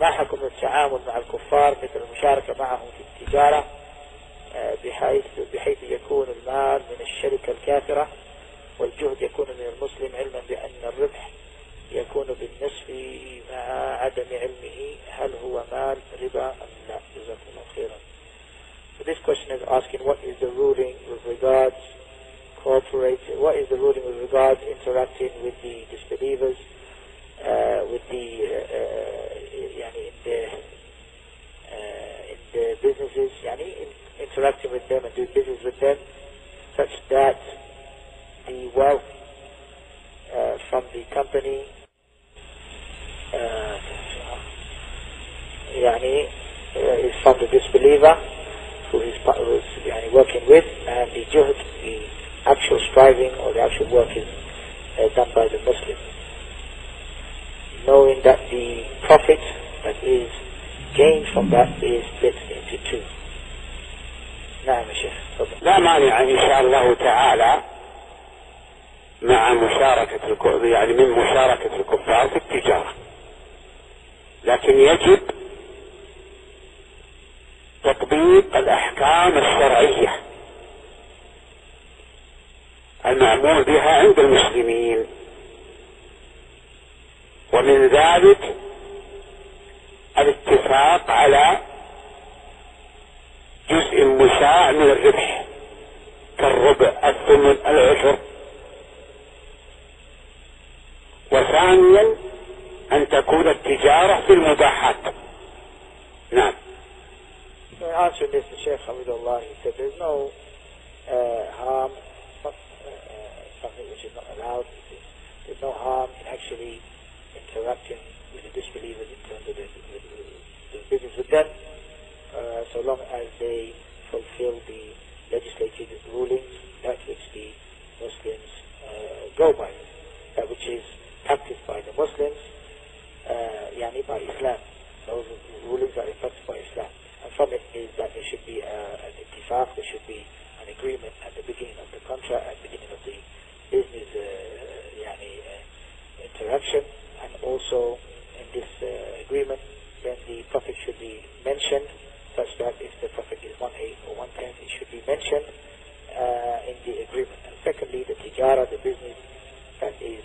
ما حكم التعامل مع الكفار مثل المشاركة معهم في التجارة آه، بحيث, بحيث يكون المال من الشركة الكافرة والجهد يكون من المسلم علما بأن الربح يكون بالنصف مع عدم علمه هل هو مال ربا أم لا. جزاكم الله خيرا. So this question is asking what is the ruling with regards cooperate, what is the ruling with regards interacting with the disbelievers interacting with them and doing business with them such that the wealth uh, from the company uh, يعني uh, is from the disbeliever who is, who is يعني working with and the juhd, the actual striving or the actual work is uh, done by the Muslim knowing that the profit that is gained from that is split into two نعم شيخ لا مانع إن شاء الله تعالى مع مشاركة يعني من مشاركة الكفار في التجارة. لكن يجب تطبيق الأحكام الشرعية المعمول بها عند المسلمين. ومن ذلك الاتفاق على جزء مشاع من الربح كالربع الثمن العشر وثانيا أن تكون التجارة في المباحات نعم So in answering this, the Shaykh Hamidullah, he said there's no uh, harm, uh, something which is not allowed. There's no harm in actually interacting with the disbelievers in terms of the, the, the business with them, uh, so long as they go by, which is practiced by the Muslims, uh, yani by Islam. Those rulings are practiced by Islam. And from it is that there should be uh, an ittifaq, there should be an agreement at the beginning of the contract, at the beginning of the business uh, yani, uh, interaction, and also in this uh, agreement, then the Prophet should be mentioned, such that if the Prophet is one eighth or one tenth, it should be mentioned uh, in the agreement. And secondly, the tijara, the business that is